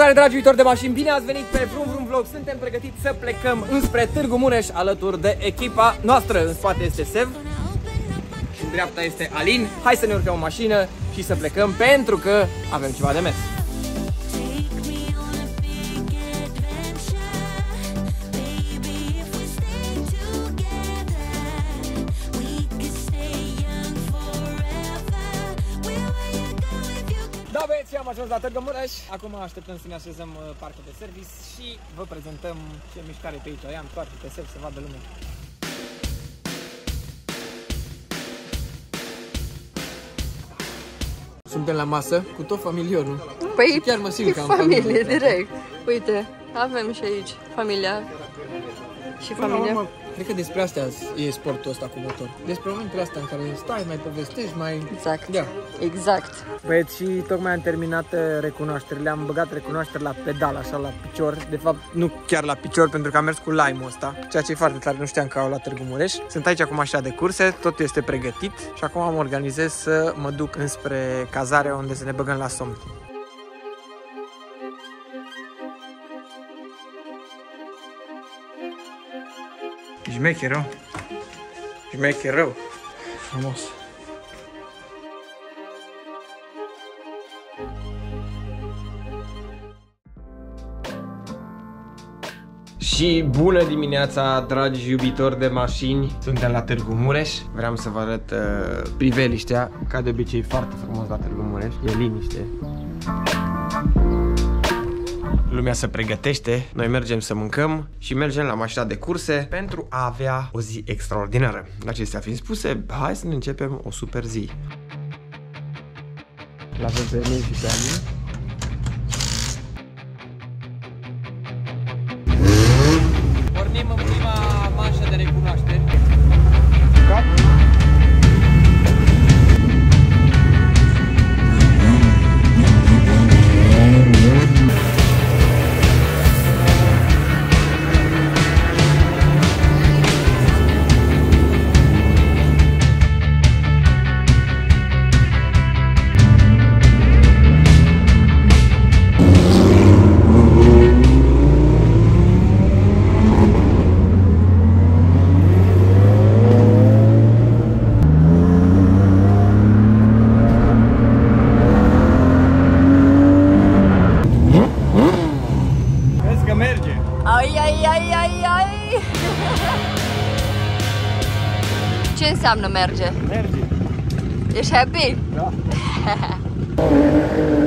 Salutare dragi iubitori de mașini, bine ați venit pe Vrum Vrum Vlog. Suntem pregătiți să plecăm înspre Târgu Mureș alături de echipa noastră. În spate este Sev și în dreapta este Alin. Hai să ne urcăm în mașină și să plecăm pentru că avem ceva de mers ajuns la Târgu Mureș Acum așteptăm să ne așezăm uh, parcul de service Și vă prezentăm ce mișcare pe aici Am toate pe Sev să vadă lumea Suntem la masă cu tot familiorul Păi, Chiar mă simt e ca în familie, familie. direct. Uite, avem și aici familia și Până la familia. urmă, cred că despre astea e sportul ăsta cu motor. Despre momentele astea în care stai, mai povestești, mai... Exact. Da. Exact. Băieți, și tocmai am terminat uh, recunoașterile, am băgat recunoașteri la pedal, așa, la picior. De fapt, nu chiar la picior, pentru că am mers cu lime ăsta, ceea ce e foarte tare, nu știam că au la Târgu Mureș. Sunt aici acum așa de curse, totul este pregătit și acum am organizez să mă duc înspre cazare unde să ne băgăm la somn. Șmecher rău. Șmecher rău. Frumos. Și bună dimineața, dragi iubitori de mașini! Suntem la Târgu Mureș. Vreau să vă arăt uh, priveliștea. Ca de obicei, foarte frumos la Târgu Mureș. E liniște. Lumea se pregătește, noi mergem să mâncăm și mergem la mașina de curse pentru a avea o zi extraordinară. Acestea fiind spuse, hai să ne începem o super zi. La fel pe că merge. Ai, ai, ai, ai, ai! Ce înseamnă merge? Merge. Ești happy? Da.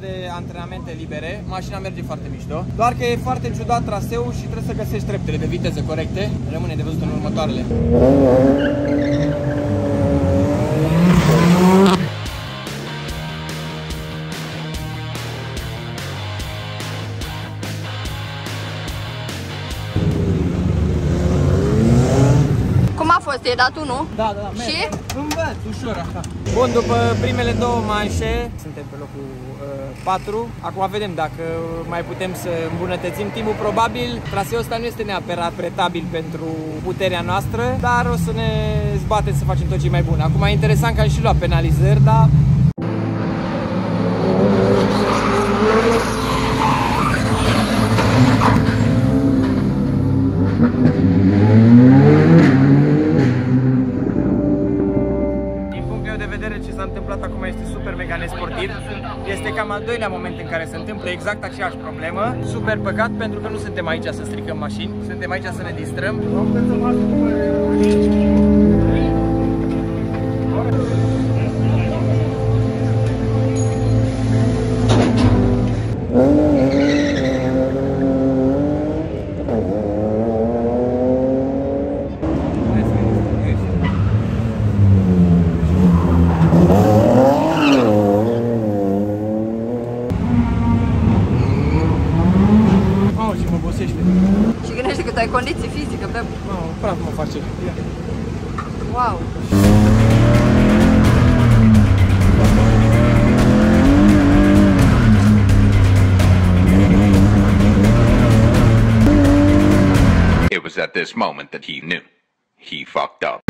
de antrenamente libere, mașina merge foarte mișto, doar că e foarte ciudat traseul și trebuie să găsești treptele de viteză corecte, rămâne de văzut în următoarele. Cum a fost? E dat unul? Da, da, da, Și? Învăț, ușor, așa. Bun, după primele două manșe, suntem pe locul uh, 4. Acum vedem dacă mai putem să îmbunătățim timpul. Probabil traseul ăsta nu este neapărat pretabil pentru puterea noastră, dar o să ne zbatem să facem tot ce e mai bun. Acum e interesant că am și luat penalizări, dar doilea moment în care se întâmplă exact aceeași problemă. Super păcat pentru că nu suntem aici să stricăm mașini, suntem aici să ne distrăm. Mamă, at this moment that he knew. He fucked up.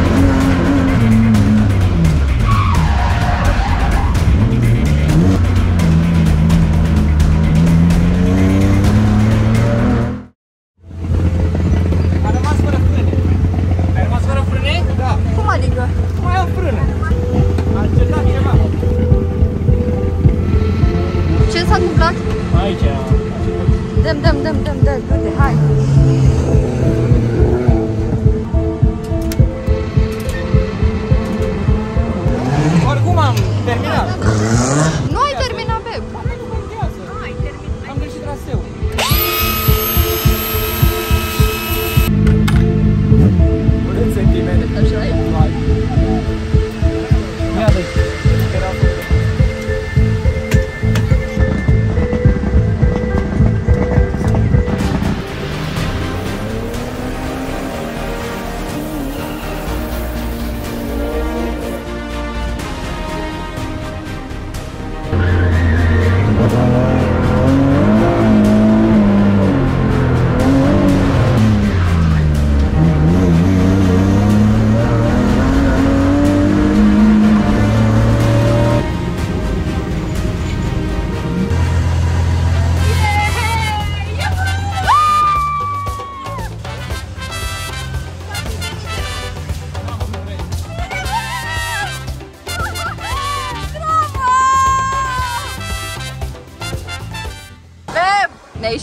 Dăm, dăm, dăm, dăm, dăm. Am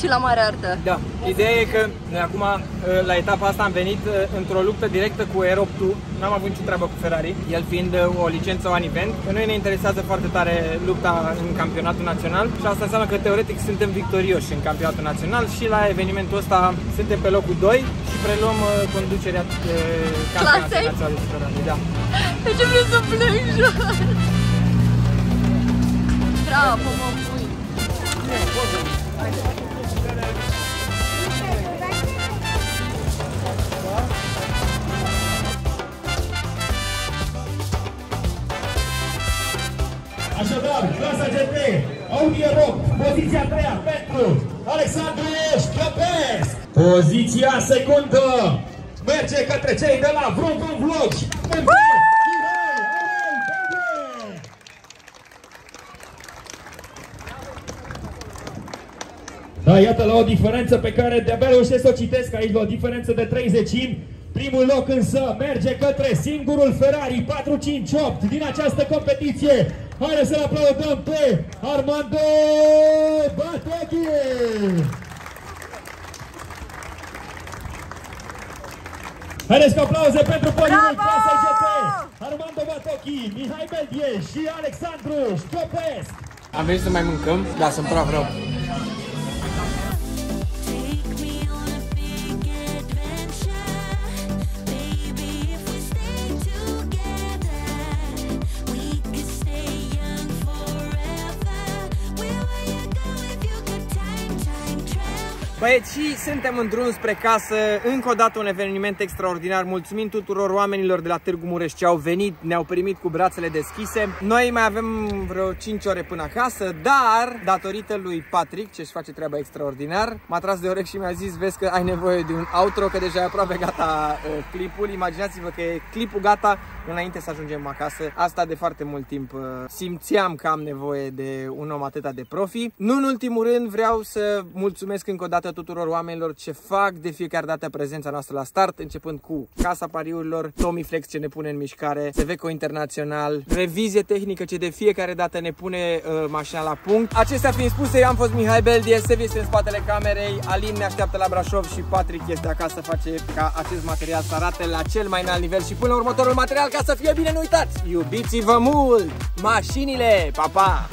Beb! Ne-ai ieșit la mare artă. Da. Ideea e că noi acum, ă, la etapa asta, am venit ă, într-o luptă directă cu Aerop 2. N-am avut nicio treabă cu Ferrari, el fiind ă, o licență One Event. Pe noi ne interesează foarte tare lupta în campionatul național și asta înseamnă că teoretic suntem victorioși în campionatul național și la evenimentul ăsta suntem pe locul 2 și preluăm ă, conducerea ă, campionatului Clasei? național de Ferrari. Da. De ce vrei să plâng, Joan? Bravo, mă pui. Așadar, clasa GT, Audi Rock, poziția 3 pentru Alexandru Șchiopesc. Poziția secundă merge către cei de la Vrum Vrum Vlog. Pentru Mihai Aurel Benge. Da, iată la o diferență pe care de-abia reușesc să o citesc aici, la o diferență de 30 Primul loc însă merge către singurul Ferrari 458 din această competiție. Haideți să-l aplaudăm pe Armando Batechi! Haideți cu aplauze pentru podiumul Bravo! clasei GT! Armando Batochi, Mihai Beldie și Alexandru Ștopesc! Am venit să mai mâncăm, da, sunt praf rău. Băieți, și suntem în drum spre casă, încă o dată un eveniment extraordinar. Mulțumim tuturor oamenilor de la Târgu Mureș ce au venit, ne-au primit cu brațele deschise. Noi mai avem vreo 5 ore până acasă, dar datorită lui Patrick, ce își face treaba extraordinar, m-a tras de orechi și mi-a zis, vezi că ai nevoie de un outro, că deja e aproape gata uh, clipul. Imaginați-vă că e clipul gata înainte să ajungem acasă. Asta de foarte mult timp uh, simțeam că am nevoie de un om atât de profi. Nu în ultimul rând vreau să mulțumesc încă o dată tuturor oamenilor ce fac de fiecare dată prezența noastră la start, începând cu Casa Pariurilor, Tommy Flex ce ne pune în mișcare, Seveco Internațional, revizie tehnică ce de fiecare dată ne pune uh, mașina la punct. Acestea fiind spuse, eu am fost Mihai Beldie, Sevi este în spatele camerei, Alin ne așteaptă la Brașov și Patrick este acasă, face ca acest material să arate la cel mai înalt nivel și până la următorul material ca să fie bine, nu uitați, iubiți-vă mult! Mașinile! Pa, pa!